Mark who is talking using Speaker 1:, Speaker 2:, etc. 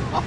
Speaker 1: 啊。